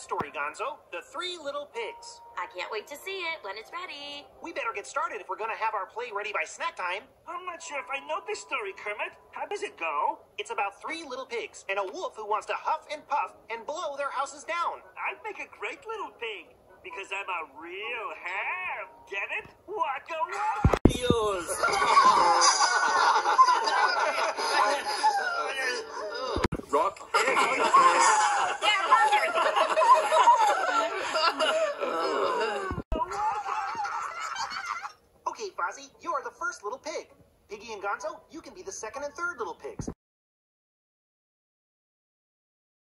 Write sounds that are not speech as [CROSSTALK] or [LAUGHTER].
this story, Gonzo. The Three Little Pigs. I can't wait to see it when it's ready. We better get started if we're going to have our play ready by snack time. I'm not sure if I know this story, Kermit. How does it go? It's about three little pigs and a wolf who wants to huff and puff and blow their houses down. I'd make a great little pig because I'm a real ham. Get it? Waka waka. News. Rock. [LAUGHS] Fozzie, you're the first little pig. Piggy and Gonzo, you can be the second and third little pigs.